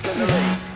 taken the lead.